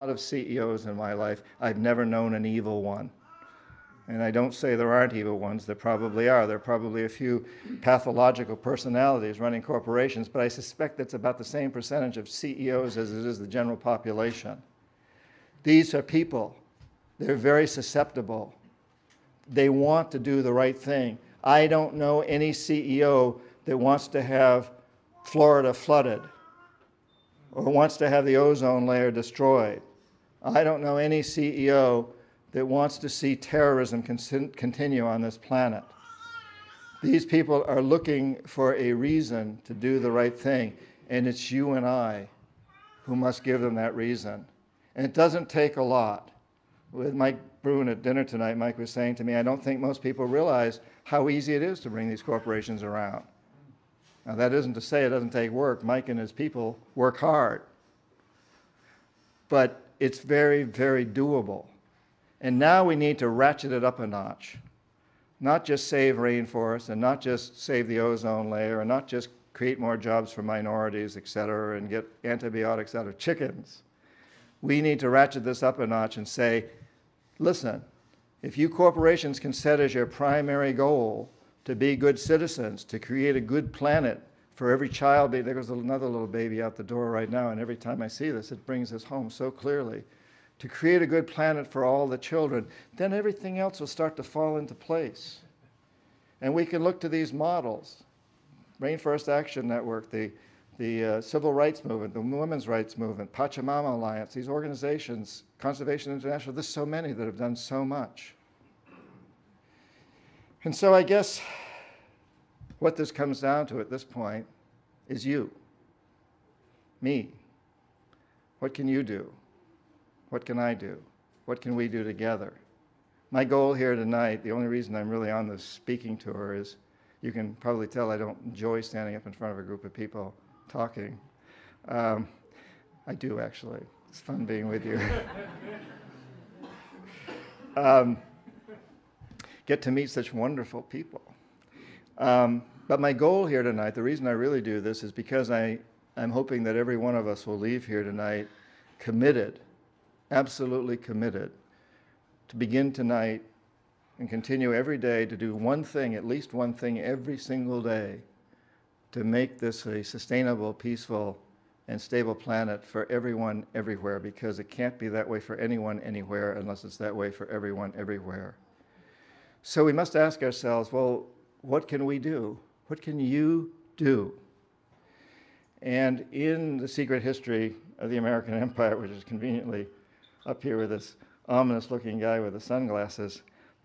lot of CEOs in my life. I've never known an evil one. And I don't say there aren't evil ones, there probably are. There are probably a few pathological personalities running corporations, but I suspect that's about the same percentage of CEOs as it is the general population. These are people, they're very susceptible. They want to do the right thing. I don't know any CEO that wants to have Florida flooded or wants to have the ozone layer destroyed. I don't know any CEO that wants to see terrorism continue on this planet. These people are looking for a reason to do the right thing, and it's you and I who must give them that reason. And it doesn't take a lot. With Mike Brune at dinner tonight, Mike was saying to me, I don't think most people realize how easy it is to bring these corporations around. Now, that isn't to say it doesn't take work. Mike and his people work hard. But it's very, very doable. And now we need to ratchet it up a notch. Not just save rainforests and not just save the ozone layer and not just create more jobs for minorities, et cetera, and get antibiotics out of chickens. We need to ratchet this up a notch and say, listen, if you corporations can set as your primary goal to be good citizens, to create a good planet for every child, there goes another little baby out the door right now, and every time I see this, it brings this home so clearly to create a good planet for all the children, then everything else will start to fall into place. And we can look to these models Rainforest Action Network, the, the uh, Civil Rights Movement, the Women's Rights Movement, Pachamama Alliance, these organizations, Conservation International, there's so many that have done so much. And so I guess what this comes down to at this point is you, me. What can you do? What can I do? What can we do together? My goal here tonight, the only reason I'm really on this speaking tour is you can probably tell I don't enjoy standing up in front of a group of people talking. Um, I do actually. It's fun being with you. um, get to meet such wonderful people. Um, but my goal here tonight, the reason I really do this is because I, I'm hoping that every one of us will leave here tonight committed absolutely committed to begin tonight and continue every day to do one thing, at least one thing every single day to make this a sustainable, peaceful, and stable planet for everyone everywhere because it can't be that way for anyone anywhere unless it's that way for everyone everywhere. So we must ask ourselves well, what can we do? What can you do? And in the secret history of the American Empire, which is conveniently up here with this ominous looking guy with the sunglasses.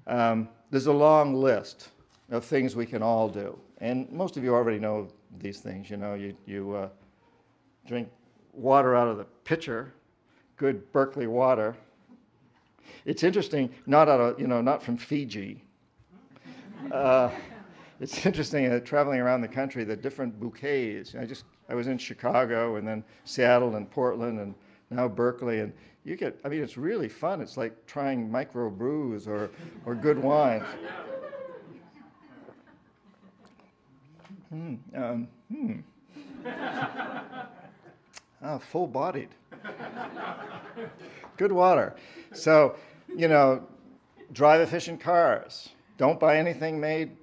Um, there's a long list of things we can all do. And most of you already know these things. You know, you, you uh, drink water out of the pitcher, good Berkeley water. It's interesting, not out of, you know, not from Fiji. Uh, it's interesting uh, traveling around the country, the different bouquets. I just, I was in Chicago and then Seattle and Portland and now Berkeley, and you get, I mean, it's really fun. It's like trying micro brews or, or good wine. Hmm. Um, hmm. ah, full bodied. Good water. So, you know, drive efficient cars. Don't buy anything made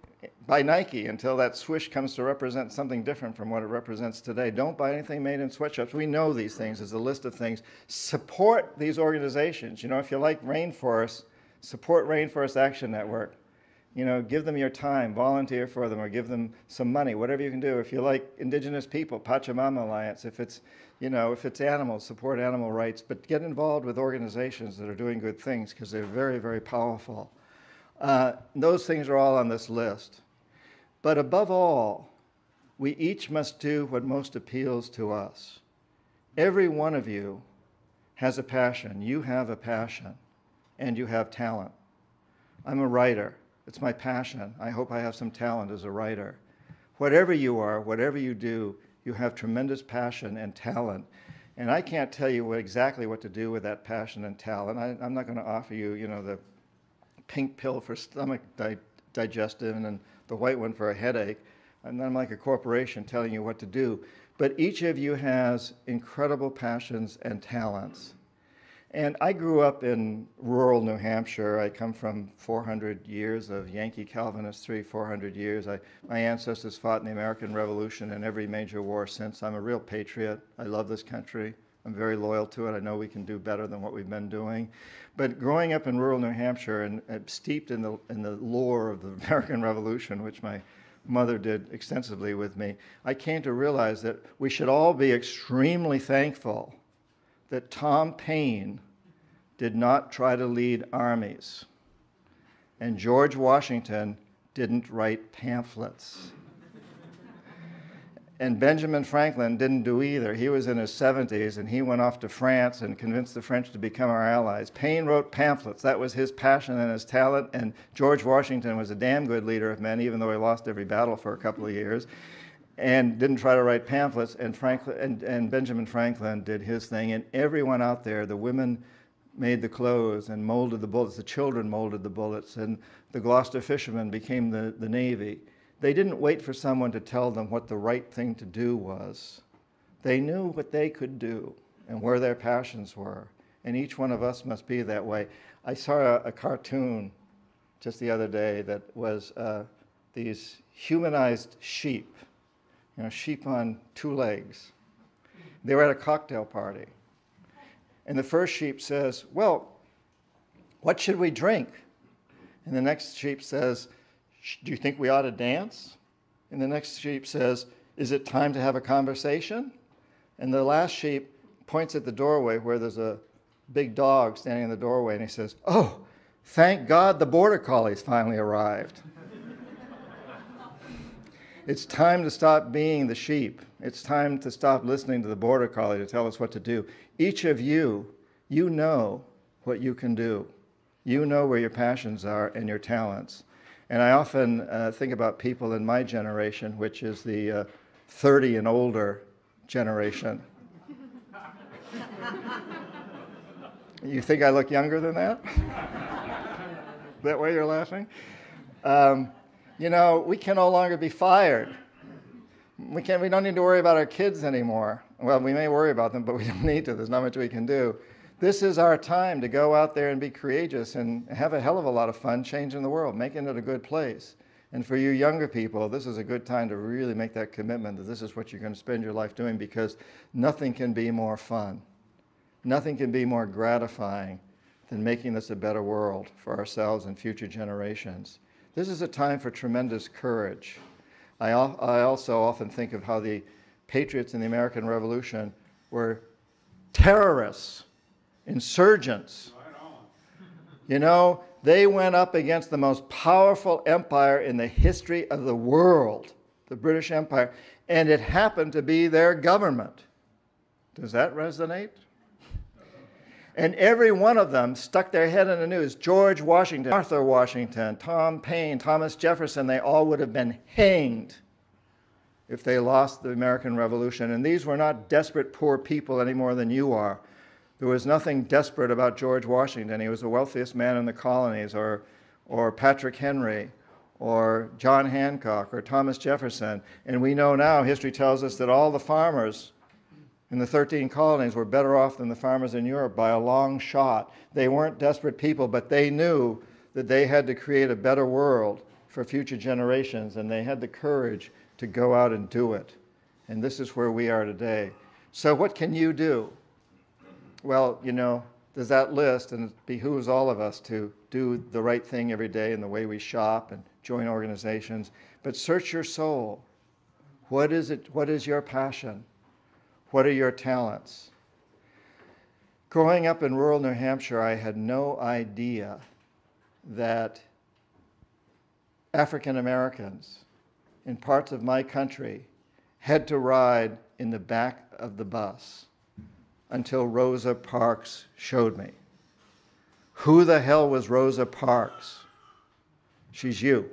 by Nike until that swish comes to represent something different from what it represents today. Don't buy anything made in sweatshops. We know these things. There's a list of things. Support these organizations. You know, if you like rainforests, support Rainforest Action Network. You know, give them your time, volunteer for them, or give them some money, whatever you can do. If you like indigenous people, Pachamama Alliance. If it's, you know, if it's animals, support animal rights. But get involved with organizations that are doing good things because they're very, very powerful. Uh, those things are all on this list. But above all, we each must do what most appeals to us. Every one of you has a passion. You have a passion, and you have talent. I'm a writer. It's my passion. I hope I have some talent as a writer. Whatever you are, whatever you do, you have tremendous passion and talent. And I can't tell you what, exactly what to do with that passion and talent. I, am not going to offer you, you know, the pink pill for stomach di- digestion and the white one for a headache. And I'm like a corporation telling you what to do. But each of you has incredible passions and talents. And I grew up in rural New Hampshire. I come from 400 years of Yankee Calvinist, three, 400 years. I, my ancestors fought in the American Revolution and every major war since. I'm a real patriot. I love this country. I'm very loyal to it. I know we can do better than what we've been doing. But growing up in rural New Hampshire and uh, steeped in the, in the lore of the American Revolution, which my mother did extensively with me, I came to realize that we should all be extremely thankful that Tom Paine did not try to lead armies, and George Washington didn't write pamphlets. And Benjamin Franklin didn't do either. He was in his 70s and he went off to France and convinced the French to become our allies. Paine wrote pamphlets. That was his passion and his talent. And George Washington was a damn good leader of men, even though he lost every battle for a couple of years and didn't try to write pamphlets. And, Franklin, and, and Benjamin Franklin did his thing. And everyone out there, the women made the clothes and molded the bullets, the children molded the bullets, and the Gloucester fishermen became the, the Navy. They didn't wait for someone to tell them what the right thing to do was. They knew what they could do and where their passions were. And each one of us must be that way. I saw a, a cartoon just the other day that was uh, these humanized sheep you know, sheep on two legs. They were at a cocktail party. And the first sheep says, Well, what should we drink? And the next sheep says, Do you think we ought to dance? And the next sheep says, Is it time to have a conversation? And the last sheep points at the doorway where there's a big dog standing in the doorway and he says, Oh, thank God the border collies finally arrived. It's time to stop being the sheep. It's time to stop listening to the border collie to tell us what to do. Each of you, you know what you can do. You know where your passions are and your talents. And I often uh, think about people in my generation, which is the uh, 30 and older generation. you think I look younger than that? that way you're laughing? Um, you know, we can no longer be fired. We, can't, we don't need to worry about our kids anymore. Well, we may worry about them, but we don't need to. There's not much we can do. This is our time to go out there and be courageous and have a hell of a lot of fun changing the world, making it a good place. And for you younger people, this is a good time to really make that commitment that this is what you're going to spend your life doing because nothing can be more fun. Nothing can be more gratifying than making this a better world for ourselves and future generations. This is a time for tremendous courage. I, I also often think of how the patriots in the American Revolution were terrorists, insurgents. You know, they went up against the most powerful empire in the history of the world, the British Empire, and it happened to be their government. Does that resonate? And every one of them stuck their head in the news. George Washington, Arthur Washington, Tom Paine, Thomas Jefferson, they all would have been hanged if they lost the American Revolution. And these were not desperate poor people any more than you are. There was nothing desperate about George Washington. He was the wealthiest man in the colonies, or, or Patrick Henry, or John Hancock, or Thomas Jefferson. And we know now, history tells us that all the farmers in the 13 colonies were better off than the farmers in Europe by a long shot. They weren't desperate people, but they knew that they had to create a better world for future generations, and they had the courage to go out and do it. And this is where we are today. So, what can you do? Well, you know, there's that list, and it behooves all of us to do the right thing every day in the way we shop and join organizations. But search your soul. What is it? What is your passion? What are your talents? Growing up in rural New Hampshire, I had no idea that African Americans in parts of my country had to ride in the back of the bus until Rosa Parks showed me. Who the hell was Rosa Parks? She's you.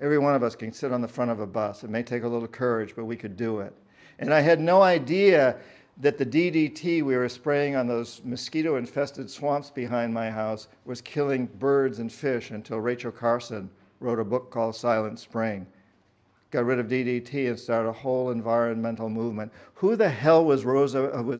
Every one of us can sit on the front of a bus. It may take a little courage, but we could do it. And I had no idea that the DDT we were spraying on those mosquito infested swamps behind my house was killing birds and fish until Rachel Carson wrote a book called Silent Spring. Got rid of DDT and started a whole environmental movement. Who the hell was Rosa? Uh,